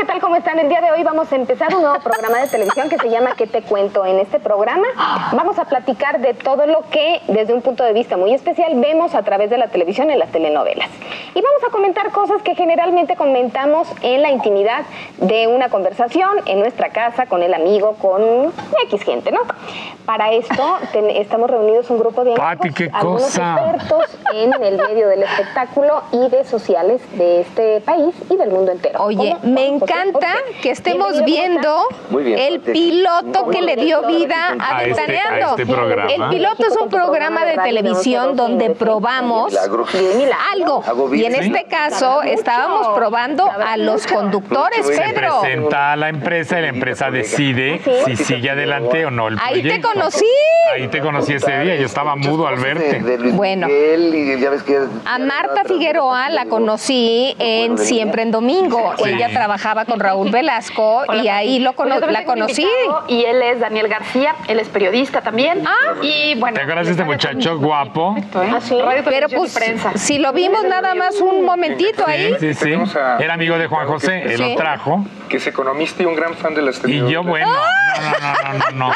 ¿qué tal? ¿Cómo están? El día de hoy vamos a empezar un nuevo programa de televisión que se llama ¿Qué te cuento? En este programa vamos a platicar de todo lo que desde un punto de vista muy especial vemos a través de la televisión en las telenovelas. Y vamos a comentar cosas que generalmente comentamos en la intimidad de una conversación en nuestra casa, con el amigo, con X gente, ¿no? Para esto ten- estamos reunidos un grupo de Pati, amigos, qué algunos cosa. expertos en el medio del espectáculo y de sociales de este país y del mundo entero. Oye, me encanta que estemos Bienvenido, ¿cómo viendo Muy bien, el piloto que le dio vida a A este- Ventaneando. a este programa. El piloto es un programa de televisión donde probamos algo. Y en este caso estábamos probando a los conductores, Se Se Pedro. presenta a la empresa y la empresa decide si sigue adelante o no el Ahí te proyecto. conocí. Ahí te conocí ese día, yo estaba mudo al verte. Bueno. A Marta Figueroa la conocí en Siempre en Domingo. Ella trabajaba con Raúl Velasco y ahí lo cono- la conocí. Y él es Daniel García, él es periodista también. Ah. y bueno. ¿Te acuerdas de este muchacho guapo? Perfecto, ¿eh? Ah, sí. Pero pues, si lo vimos nada más un momentito ahí. Sí, sí, sí. Era amigo de Juan José, él Sí. lo trajo. Que es economista y un gran fan de las Y telenovelas. yo, bueno, no, no, no, no,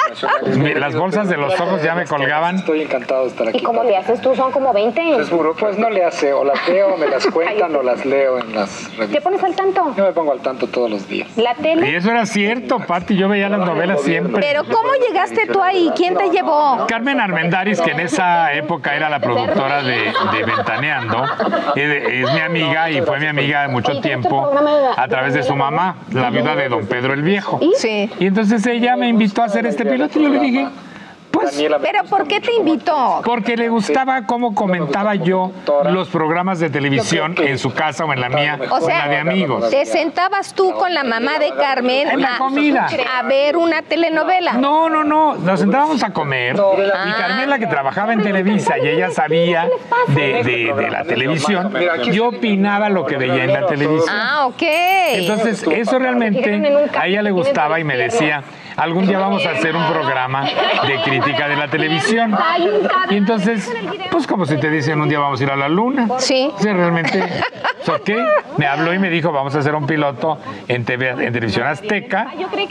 no. Las bolsas de los ojos ya me colgaban. Estoy encantado de estar aquí. ¿Y cómo le haces tú? Son como 20. Es duro, pues no le hace, o las veo, me las cuentan o las leo en las ¿Te revistas. pones al tanto? Yo me pongo al tanto todos los días. La Y tele. eso era cierto, Pati, yo veía las novelas siempre. Pero ¿cómo llegaste tú ahí? ¿Quién te llevó? Carmen Armendáriz, que en esa época era la productora de, de Ventaneando, es, es mi amiga y fue mi amiga de mucho tiempo a través de su mamá, la viuda de don Pedro el Viejo. Sí. Y entonces ella me invitó a hacer este piloto y yo le dije, pues Daniela Pero ¿por qué te invitó? porque le gustaba cómo comentaba yo los programas de televisión en su casa o en la mía O en la de amigos. te sentabas tú con la mamá de Carmen En la a, comida. a ver una telenovela. No, no, no, nos sentábamos a comer y Carmela que trabajaba en Televisa y ella sabía de, de- de la televisión, yo opinaba lo que veía en la televisión. Ah, ok. Entonces, eso realmente a ella le gustaba y me decía, algún día vamos a hacer un programa de crítica de la televisión. Y entonces, pues como si te dicen, un día vamos a ir a la luna. Sí. O sea, realmente, ok, me habló y me dijo, vamos a hacer un piloto en, TV, en televisión azteca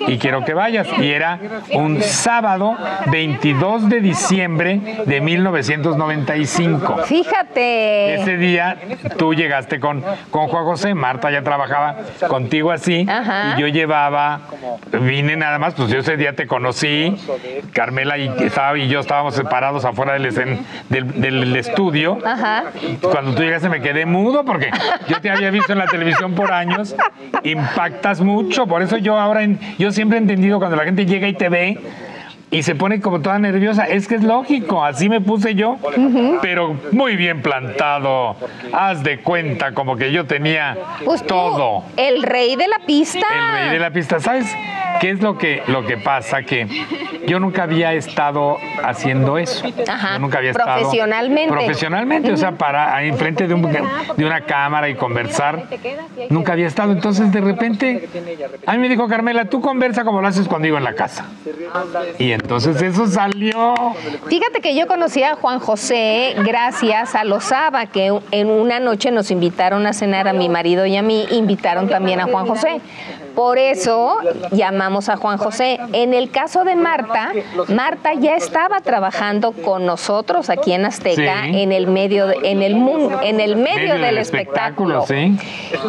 y quiero que vayas. Y era un sábado 22 de diciembre de 1995. Fíjate. Ese día tú llegaste con, con Juan José, Marta ya trabajaba contigo así, Ajá. y yo llevaba, vine nada más, pues yo ese día te conocí, Carmela y, estaba, y yo estábamos separados afuera del, escen- del, del estudio. Ajá. Cuando tú llegaste me quedé mudo porque yo te había visto en la televisión por años, impactas mucho, por eso yo ahora, en- yo siempre he entendido cuando la gente llega y te ve, y se pone como toda nerviosa. Es que es lógico, así me puse yo, pero muy bien plantado. Haz de cuenta como que yo tenía Pues tú, todo. el rey de la pista. El rey de la pista. ¿Sabes qué es lo que, lo que pasa? Que yo nunca había estado haciendo eso. Ajá, Yo nunca había estado. profesionalmente. Profesionalmente, o sea, para ahí enfrente de, un- de una cámara y conversar. Nunca había estado. Entonces, de repente, a mí me dijo Carmela, tú conversa como lo haces cuando digo en la casa. Y entonces eso salió. Fíjate que yo conocí a Juan José gracias a los Saba, que en una noche nos invitaron a cenar a mi marido y a mí, invitaron también a Juan José. Por eso llamamos a Juan José. En el caso de Marta, Marta ya estaba trabajando con nosotros aquí en Azteca Sí. en el medio de- en el mundo, en el medio, del, espectáculo. sí.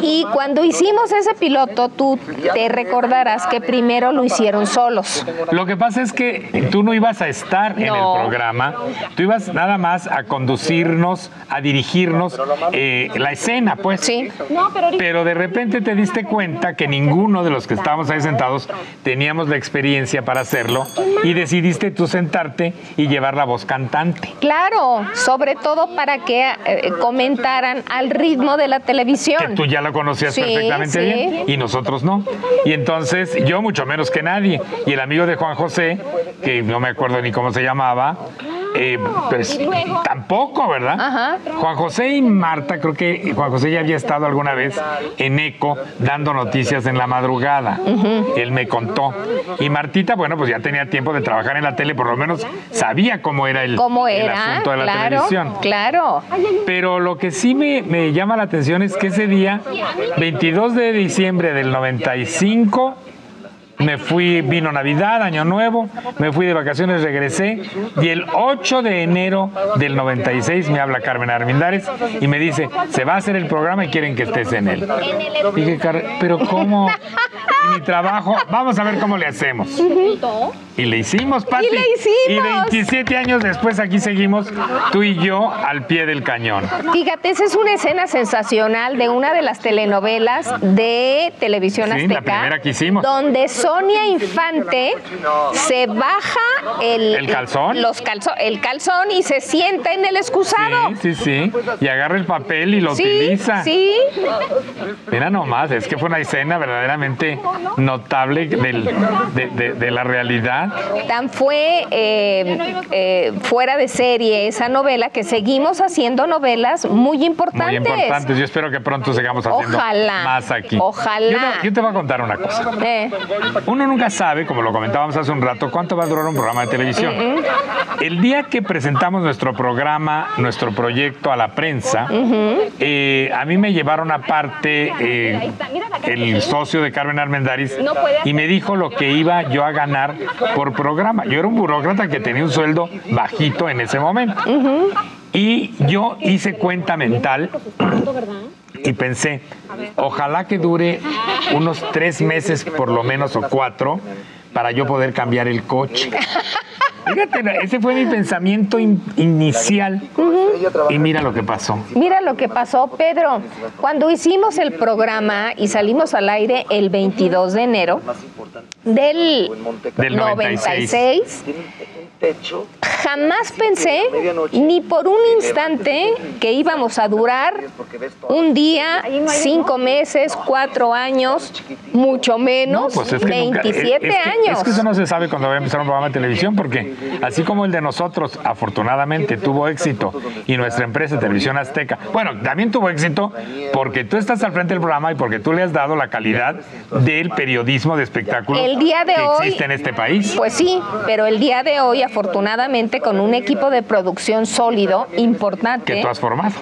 Y cuando hicimos ese piloto, tú te recordarás que primero lo hicieron solos. Lo que pasa es que tú no ibas a estar en el programa, tú ibas nada más a conducirnos, a dirigirnos eh, la escena, pues. Sí. Pero de repente te diste cuenta que ninguno de los que estábamos ahí sentados teníamos la experiencia para hacerlo y decidiste tú sentarte y llevar la voz cantante. Claro, sobre todo para que eh, comentaran al ritmo de la que televisión. tú ya lo conocías Sí, perfectamente sí. bien y nosotros no. Y entonces yo mucho menos que nadie. Y el amigo de Juan José, que no me acuerdo ni cómo se llamaba, eh, pues tampoco, ¿verdad? Ajá. Juan José y Marta, creo que Juan José ya había estado alguna vez en ECO dando noticias en la madrugada. Él me contó. Y Martita, bueno, pues ya tenía tiempo de trabajar en la tele, por lo menos sabía cómo era el, ¿Cómo el asunto de la claro, televisión. claro. Pero lo que sí me, me llama la atención es que ese día, 22 de diciembre del 95, me fui, vino Navidad, Año Nuevo, me fui de vacaciones, regresé y el 8 de enero del 96 me habla Carmen Armindares y me dice, se va a hacer el programa y quieren que estés en él. Dije, "Car- pero ¿cómo? Y mi trabajo, vamos a ver cómo le hacemos. Y le hicimos, Pati. Y le hicimos. Y 27 años después aquí seguimos, tú y yo, al pie del cañón. Fíjate, esa es una escena sensacional de una de las telenovelas de televisión Sí, la azteca. primera que hicimos. Donde Sonia Infante se baja el, ¿El calzón? Los calzo- el calzón y se sienta en el excusado. Sí, sí, sí. Y agarra el papel y lo sí, utiliza. sí. Mira nomás, es que fue una escena verdaderamente notable del- de, de- de la realidad. Tan fue eh, eh, fuera de serie esa novela que seguimos haciendo novelas muy Muy importantes. importantes. Yo espero que pronto sigamos haciendo Ojalá. más aquí. Ojalá. Yo te, yo te voy a contar una cosa. Eh, Uno nunca sabe, como lo comentábamos hace un rato, cuánto va a durar un programa de televisión. El día que presentamos nuestro programa, nuestro proyecto a la prensa, eh, a mí me llevaron aparte el socio de Carmen Y me dijo lo que iba yo a ganar por programa. Yo era un burócrata que tenía un sueldo bajito en ese momento. Y yo hice cuenta mental y pensé, ojalá que dure unos tres meses por lo menos o cuatro para yo poder cambiar el coche. Fíjate, ese fue mi pensamiento in- inicial. Y mira lo que pasó. Mira lo que pasó, Pedro. Cuando hicimos el programa y salimos al aire el 22 de enero del, Del 96. Jamás pensé ni por un instante que íbamos a durar un día, cinco meses, cuatro años, mucho menos, pues es que nunca- 27 es que- años. Es que eso no se sabe cuando va a empezar un programa de televisión, porque así como el de nosotros, afortunadamente, tuvo éxito y nuestra empresa Televisión Azteca, bueno, también tuvo éxito porque tú estás al frente del programa y porque tú le has dado la calidad del periodismo de espectáculo El día de que hoy- existe en este país. Pues sí, pero el día de hoy, afortunadamente, con un equipo de producción sólido, importante. que tú has formado.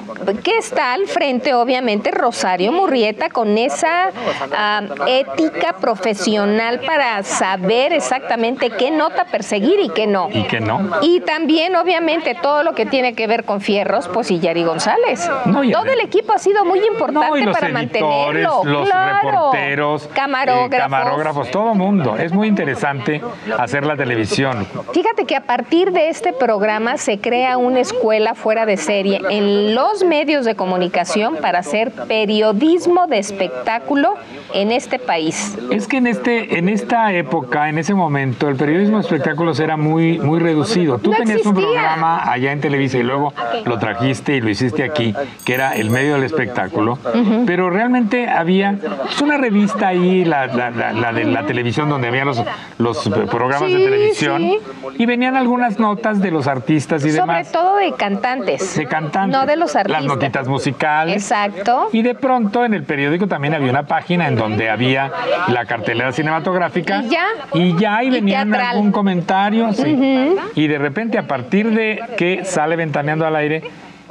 que está al frente, obviamente, Rosario Murrieta, con esa ah, ética profesional para saber exactamente qué nota perseguir y qué no. Y que no. Y también, obviamente, todo lo que tiene que ver con Fierros, pues y Yari González. No, y todo el equipo ha sido muy importante No, y los para editores, mantenerlo. los Claro. reporteros, eh, camarógrafos. camarógrafos, todo mundo. Es muy interesante hacer la televisión. Fíjate que a partir de este programa se crea una escuela fuera de serie en los medios de comunicación para hacer periodismo de espectáculo en este país. Es que en este, en esta época, en ese momento, el periodismo de espectáculos era muy, muy reducido. Tú No tenías un existía. programa allá en Televisa y luego lo trajiste y lo hiciste aquí, que era el medio del espectáculo. Pero realmente había pues, una revista ahí, la, la- la- la de la televisión, donde había los, los programas Sí, de televisión. sí. Y venían algunas notas de los artistas y Sobre demás. todo de cantantes. De cantantes. No de los artistas. Las notitas musicales. Exacto. Y de pronto en el periódico también había una página en donde había la cartelera cinematográfica. Y ya. Y ya, y Y venían teatral. algún comentario. sí. Y de repente, a partir de que sale ventaneando al aire,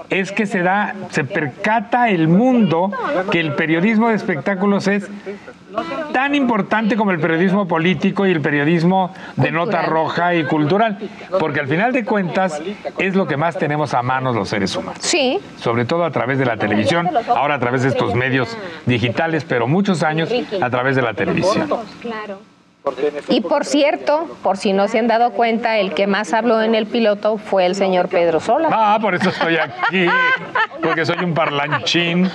es que se da, se percata el mundo que el periodismo de espectáculos es tan importante como el periodismo político y el periodismo de nota roja y cultural, porque al final de cuentas es lo que más tenemos a manos los seres humanos Sí. sobre todo a través de la televisión, ahora a través de estos medios digitales, pero muchos años a través de la televisión. Y por cierto, por si no se han dado cuenta, el que más habló en el piloto fue el señor Pedro Sola. Ah, por eso estoy aquí, porque soy un parlanchín.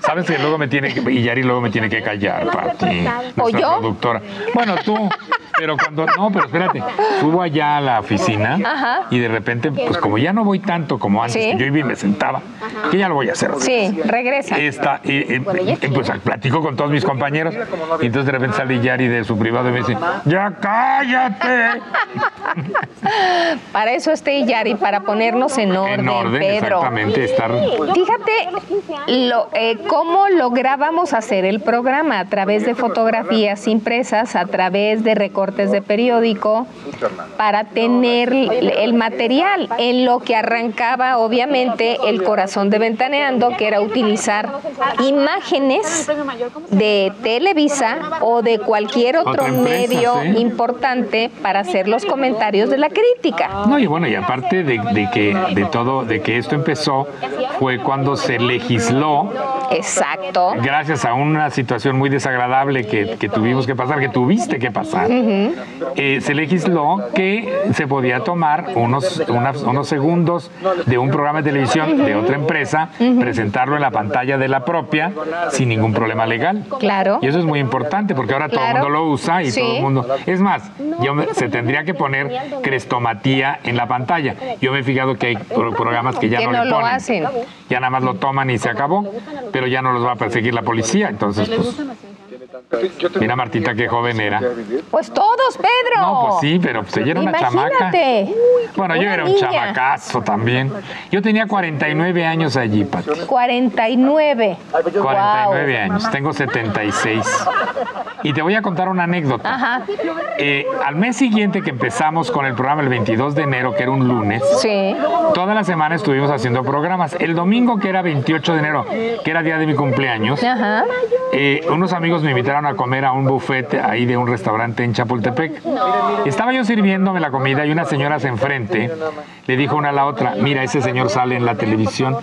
Sabes que luego me tiene que, y Yari luego me tiene que callar, Pati, ¿O yo? productora. Bueno, tú, pero cuando, no, pero espérate, subo allá a la oficina Ajá. y de repente, pues como ya no voy tanto como antes, Sí. que yo iba y me sentaba, que ya lo voy a hacer. Sí, regresa. Esta, y, y- y, pues platico con todos mis compañeros y entonces de repente sale Yari de su privado y me dice, ya cállate. Para eso esté Yari, para ponernos en orden, en orden, Pedro. exactamente, estar... Fíjate lo, eh, cómo lográbamos hacer el programa a través de fotografías impresas, a través de recortes de periódico, para tener el material en lo que arrancaba obviamente el corazón de Ventaneando, que era utilizar imágenes de Televisa o de cualquier otro medio importante para hacer los comentarios de la crítica. No, y bueno, y aparte de, de que de todo, de que esto empezó, fue cuando se legisló, Exacto. gracias a una situación muy desagradable que, que tuvimos que pasar, que tuviste que pasar, eh, se legisló que se podía tomar unos, unas- unos segundos de un programa de televisión de otra empresa, presentarlo en la pantalla de la propia, sin ningún problema legal. Claro. Y eso es muy importante porque ahora todo el mundo lo usa y Sí. todo el mundo. Es más, yo me- se tendría que poner crestomatía en la pantalla. Yo me he fijado que hay pro- programas que ya Que no, no le lo ponen. hacen. Ya nada más lo toman y se acabó, pero ya no los va a perseguir la policía. Entonces, pues, mira Martita qué joven era. Pues todos, Pedro. No, pues sí, pero pues ella era una chamaca. Imagínate. Bueno, yo era un niña. chamacazo también. Yo tenía 49 años allí, Pati. 49. 49 Guau. años, tengo 76. Y te voy a contar una anécdota. Ajá. Eh, al mes siguiente que empezamos con el programa, el 22 de enero, que era un lunes, Sí. toda la semana estuvimos haciendo programas. El domingo, que era 28 de enero, que era día de mi cumpleaños, Ajá. eh, unos amigos me invitaron a comer a un buffet ahí de un restaurante en Chapultepec. Estaba yo sirviéndome la comida y unas señoras enfrente le dijo una a la otra, mira, ese señor sale en la televisión.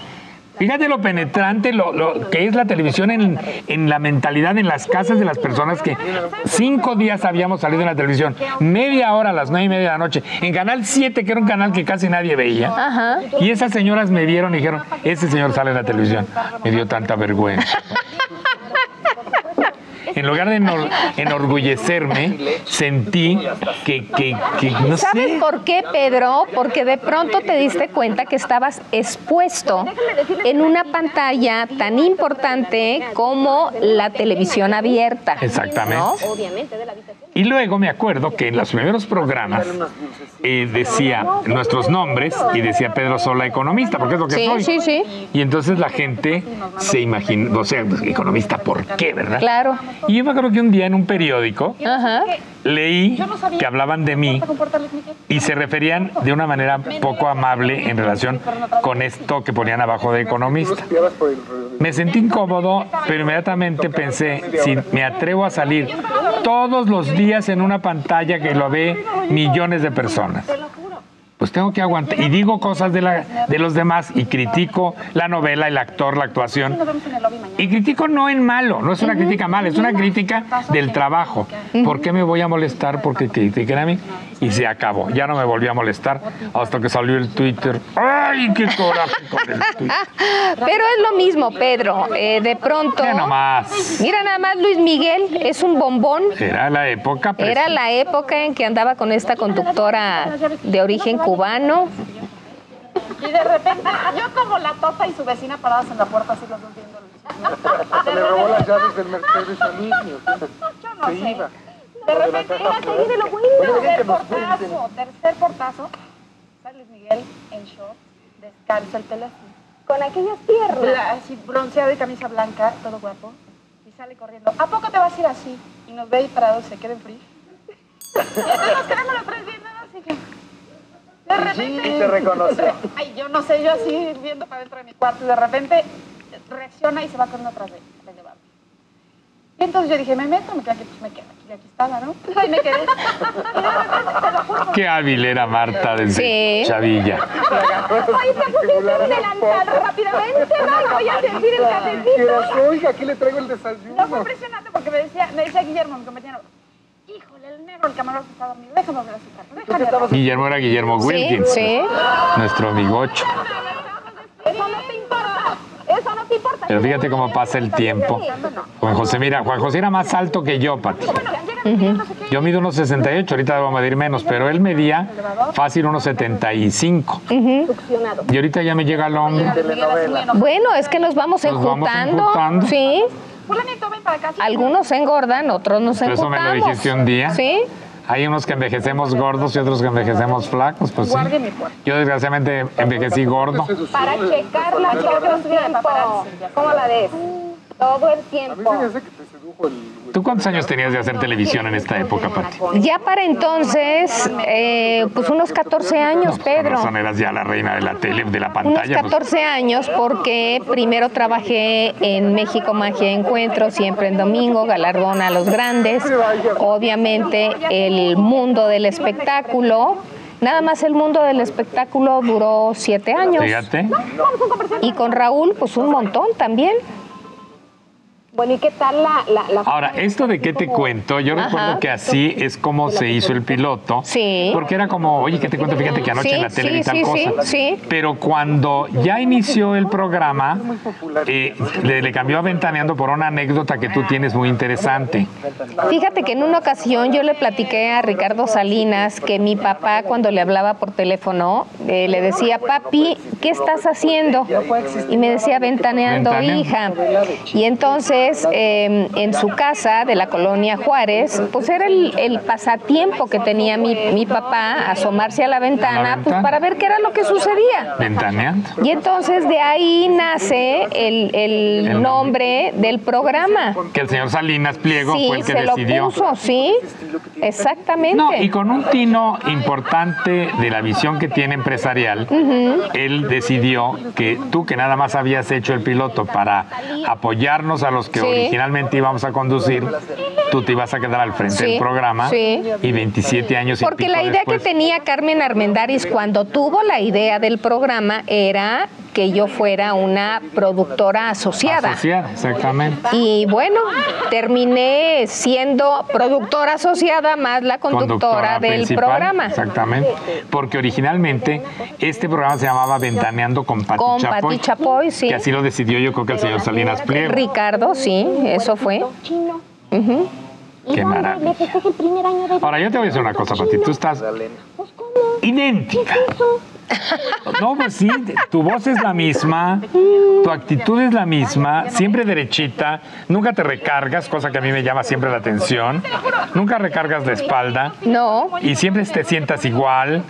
Fíjate lo penetrante, lo, lo que es la televisión en, en la mentalidad, en las casas de las personas que cinco días habíamos salido en la televisión, media hora a las nueve y media de la noche, en Canal 7, que era un canal que casi nadie veía. Ajá. Y esas señoras me vieron y dijeron, ese señor sale en la televisión. Me dio tanta vergüenza. En lugar de enor- enorgullecerme, sentí que, que, que no ¿Sabes sé. por qué, Pedro? Porque de pronto te diste cuenta que estabas expuesto en una pantalla tan importante como la televisión abierta. Exactamente. ¿no? Y luego me acuerdo que en los primeros programas eh, decía nuestros nombres y decía Pedro Sola, economista, porque es lo que Sí, soy. sí, sí. Y entonces la gente se imagina, o sea, pues, economista, ¿por qué, verdad? Claro. Y yo me acuerdo que un día en un periódico Ajá. leí que hablaban de mí y se referían de una manera poco amable en relación con esto que ponían abajo de economista. Me sentí incómodo, pero inmediatamente pensé, si me atrevo a salir todos los días en una pantalla que lo ve millones de personas, pues tengo que aguantar. Y digo cosas de, la, de los demás y critico la novela, el actor, la actuación. Y critico no en malo, no es una crítica mala, es una crítica del trabajo. ¿Por qué me voy a molestar porque critiquen a mí? Y se acabó. Ya no me volví a molestar hasta que salió el Twitter. ¡Ay, qué coraje con el Twitter! Pero es lo mismo, Pedro. Eh, de pronto. Ya nomás. Mira nada más, Luis Miguel es un bombón. Era la época. pues, Era la época en que andaba con esta conductora de origen cubano. Y de repente, yo como la tota y su vecina paradas en la puerta así los dos viendo Se le robó las llaves del Mercedes a mí. Yo no Se sé. iba. De repente, era seguir de lo bueno. Tercer portazo, tercer portazo. Sale Luis Miguel en short, descalzo el teléfono. Con aquellas piernas. Así bronceado y camisa blanca, todo guapo. Y sale corriendo. ¿A poco te vas a ir así? Y nos ve ahí parados, se queda en frío. Y entonces nos quedamos los tres viendo así que... De repente... Y te reconoció. Ay, yo no sé, yo así viendo para dentro de mi cuarto y de repente reacciona y se va corriendo atrás de, de. Y entonces yo dije, ¿me meto? Me quedé aquí, pues me quedo aquí, y aquí estaba, ¿no? Ahí me quedé. Y de repente, te lo juro, Qué hábil era Marta desde Sí. Chavilla. Oye, te pusiste un delantal rápidamente, ¿no? Y voy a servir el cafecito. Dijeras, oiga, aquí le traigo el No fue desayuno. impresionante porque me decía, me decía Guillermo, mi compañero, híjole, el negro, el camarógrafo está dormido, déjame ver a su. Guillermo era Guillermo Wilkins. sí. Nuestro amigocho. Eso no te importa, eso no te importa. Pero fíjate cómo pasa el tiempo. Juan José, mira, Juan José era más alto que yo, Pati. Yo mido unos 68, ahorita debo medir menos, pero él medía fácil unos 75. Y ahorita ya me llega al hombro. Bueno, es que nos vamos Nos vamos enjuntando. Sí. Fulanito, ven para acá. Algunos se engordan, otros nos Pero eso me lo dijiste un día. Sí. Hay unos que envejecemos gordos y otros que envejecemos flacos, pues sí. Guarde mi puerta. Yo desgraciadamente envejecí gordo. Para el tiempo. ¿Cómo la ves? Todo el tiempo. ¿Tú cuántos años tenías de hacer televisión en esta época, Pati? Ya para entonces, eh, pues unos 14 años, Con Pedro. eras ya la reina de la tele, de la Unos pantalla. pues. 14 años porque primero trabajé en México Magia Encuentro, siempre en domingo, galardón a los grandes. Obviamente el mundo del espectáculo, nada más el mundo del espectáculo duró siete años. Fíjate. Y con Raúl, pues un montón también. Bueno, ¿y qué tal la... la, la Ahora, esto de qué te cuento, yo Ajá. recuerdo que así es como se hizo el piloto. Sí. Porque era como, oye, ¿qué te cuento? Fíjate que anoche Sí, en la tele sí, vi tal sí, cosa. sí, sí. Pero cuando ya inició el programa, eh, le, le cambió a Ventaneando por una anécdota que tú tienes muy interesante. Fíjate que en una ocasión yo le platiqué a Ricardo Salinas que mi papá cuando le hablaba por teléfono eh, le decía, papi, ¿qué estás haciendo? Y me decía, ventaneando, Ventaneando. hija. Y entonces eh, en su casa de la colonia Juárez, pues era el, el pasatiempo que tenía mi, mi papá, asomarse a la ventana, pues ventana. para ver qué era lo que sucedía. Ventaneando. Y entonces de ahí nace el, el El nombre del programa. Que el señor Salinas Pliego Sí, fue el que se decidió. lo puso, sí, exactamente. No, y con un tino importante de la visión que tiene empresarial, él decidió que tú que nada más habías hecho el piloto para apoyarnos a los que Sí. originalmente íbamos a conducir, tú te ibas a quedar al frente Sí, del programa sí. y 27 años y Porque pico la idea después, que tenía Carmen Armendáriz cuando tuvo la idea del programa era que yo fuera una productora asociada. asociada, exactamente. Y bueno, terminé siendo productora asociada más la conductora, del programa. Exactamente. Porque originalmente este programa se llamaba Ventaneando con Pati Con Chapoy. Pati Chapoy, sí. Que así lo decidió yo creo que el señor Salinas Pliego. Ricardo, sí, eso fue. chino. Ujú. Qué maravilla. de... Ahora, yo te voy a decir una cosa, Pati. Tú estás Pues, idéntica. No, pues sí, tu voz es la misma, tu actitud es la misma, siempre derechita, nunca te recargas, cosa que a mí me llama siempre la atención, nunca recargas la espalda. No, y siempre te sientas igual,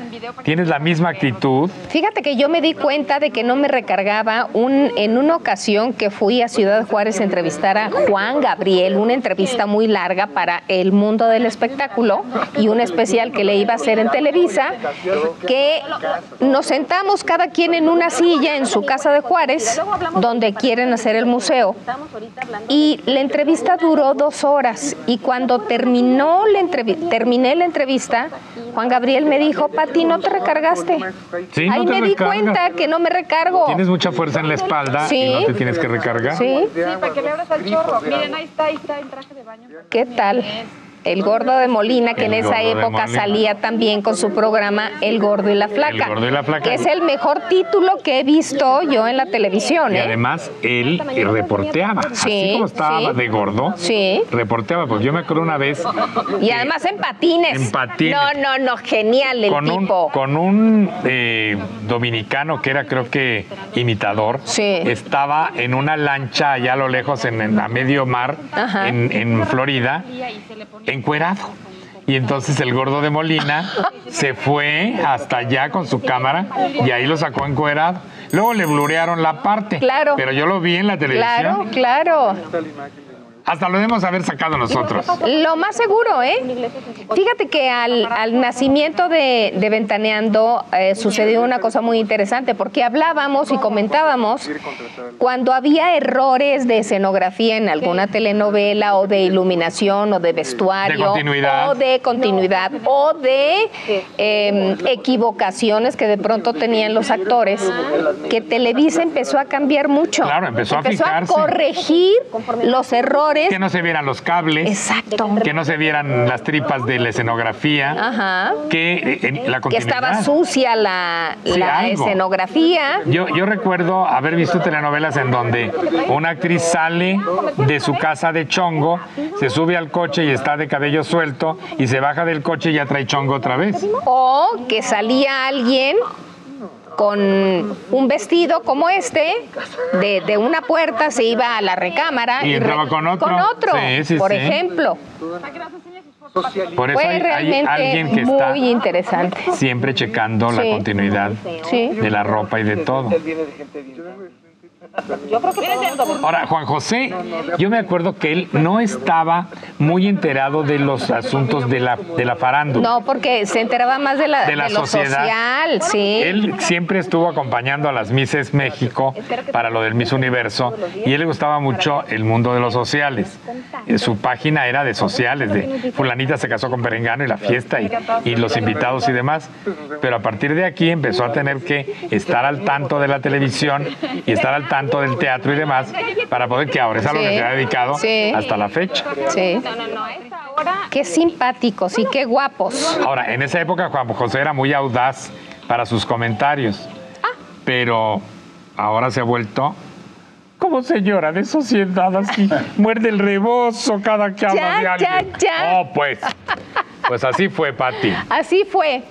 tienes la misma actitud. Fíjate que yo me di cuenta de que no me recargaba un, en una ocasión que fui a Ciudad Juárez a entrevistar a Juan Gabriel, una entrevista muy larga para el mundo del espectáculo y un especial que le iba a hacer en Televisa, que nos sentamos cada quien en una silla en su casa de Juárez, donde quieren hacer el museo. Y la entrevista duró dos horas y cuando terminó la terminé la entrevista, Juan Gabriel me dijo, Pati, ¿no te recargaste? Sí, no Ahí te me di cuenta que no me recargo. Tienes mucha fuerza en la espalda Sí. y no te tienes que recargar. ¿Sí? Sí, para que le abras al chorro. Miren, ahí está, ahí está en traje de baño. ¿Qué tal? El gordo de Molina, que en esa época salía también con su programa El Gordo y la Flaca. El Gordo y la Flaca. Que es el mejor título que he visto yo en la televisión, Y ¿eh? además él reporteaba, así Sí, como estaba sí. de gordo, Sí. reporteaba, porque yo me acuerdo una vez Y además en patines. En patines. No, no, no, genial el con un, tipo. con un eh, dominicano que era creo que imitador, Sí. estaba en una lancha allá a lo lejos en, en- a medio mar en, en Florida, encuerado. Y entonces el gordo de Molina se fue hasta allá con su cámara y ahí lo sacó encuerado. Luego le blurearon la parte. Claro. Pero yo lo vi en la Claro, televisión. claro. Hasta lo debemos haber sacado nosotros. Lo más seguro, ¿eh? Fíjate que al, al nacimiento de, de Ventaneando eh, sucedió una cosa muy interesante, porque hablábamos y comentábamos cuando había errores de escenografía en alguna telenovela o de iluminación o de vestuario De continuidad. o de continuidad o de eh, equivocaciones que de pronto tenían los actores, que Televisa empezó a cambiar mucho. Claro, empezó a fijarse. corregir los errores. Que no se vieran los cables. Exacto. Que no se vieran las tripas de la escenografía. Ajá. Que eh, la que estaba sucia la, Sí, la algo. escenografía. Yo, yo recuerdo haber visto telenovelas en donde una actriz sale de su casa de chongo, se sube al coche y está de cabello suelto y se baja del coche y ya trae chongo otra vez. O que salía alguien con un vestido como este, de, de una puerta se iba a la recámara. Y entraba re- con otro. Con otro, Sí, sí, por sí. ejemplo. Por eso hay, alguien que muy está interesante. siempre checando la continuidad de la ropa y de todo. Yo creo que todo el mundo. Ahora, Juan José, yo me acuerdo que él no estaba muy enterado de los asuntos de la, de la farándula. No, porque se enteraba más de, la, De la lo sociedad. social, sí. Él siempre estuvo acompañando a las Misses México para lo del Miss Universo y él le gustaba mucho el mundo de los sociales. Su página era de sociales, de fulanita se casó con Perengano y la fiesta y, y los invitados y demás. Pero a partir de aquí empezó a tener que estar al tanto de la televisión y estar al tanto del teatro y demás para poder que ahora es a lo Sí, que se ha dedicado sí. hasta la fecha. Sí. Qué simpáticos y qué guapos. Ahora, en esa época Juan José era muy audaz para sus comentarios, pero ahora se ha vuelto como señora de sociedad, así, muerde el rebozo cada que habla Ya, de ya, alguien. ya. Oh, pues, pues así fue, Pati. Así fue.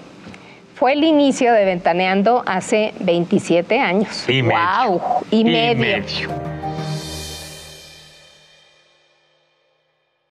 Fue el inicio de Ventaneando hace 27 años. Y medio. ¡Wow! Y, Y medio. medio.